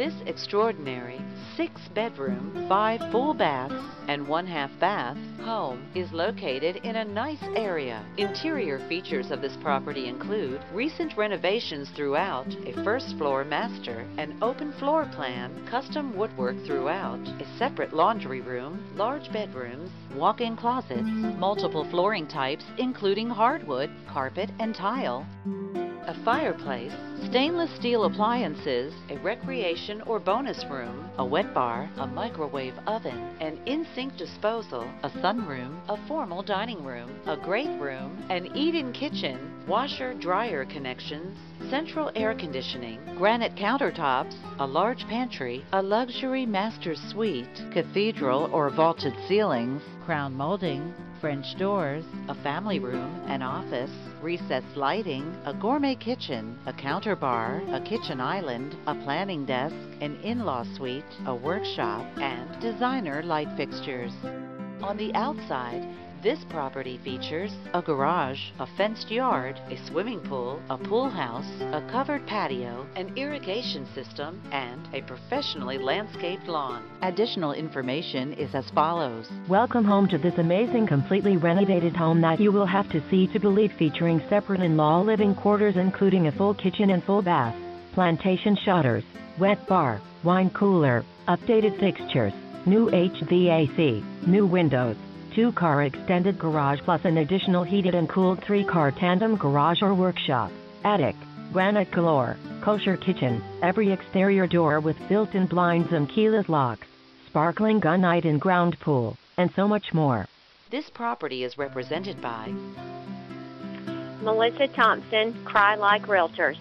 This extraordinary six bedroom, five full baths, and one half bath home is located in a nice area. Interior features of this property include recent renovations throughout, a first floor master, an open floor plan, custom woodwork throughout, a separate laundry room, large bedrooms, walk-in closets, multiple flooring types including hardwood, carpet, and tile, a fireplace, stainless steel appliances, a recreation or bonus room, a wet bar, a microwave oven, an in-sink disposal, a sunroom, a formal dining room, a great room, an eat-in kitchen, washer dryer connections, central air conditioning, granite countertops, a large pantry, a luxury master suite, cathedral or vaulted ceilings, crown molding, French doors, a family room, an office, recessed lighting, a gourmet kitchen, a counter bar, a kitchen island, a planning desk, an in-law suite, a workshop, and designer light fixtures. On the outside, this property features a garage, a fenced yard, a swimming pool, a pool house, a covered patio, an irrigation system, and a professionally landscaped lawn. Additional information is as follows. Welcome home to this amazing completely renovated home that you will have to see to believe featuring separate in-law living quarters including a full kitchen and full bath, plantation shutters, wet bar, wine cooler, updated fixtures, new HVAC, new windows, two-car extended garage plus an additional heated and cooled three-car tandem garage or workshop, attic, granite galore, kosher kitchen, every exterior door with built-in blinds and keyless locks, sparkling gunite and ground pool, and so much more. This property is represented by Melissa Thompson, Crye-Leike Realtors.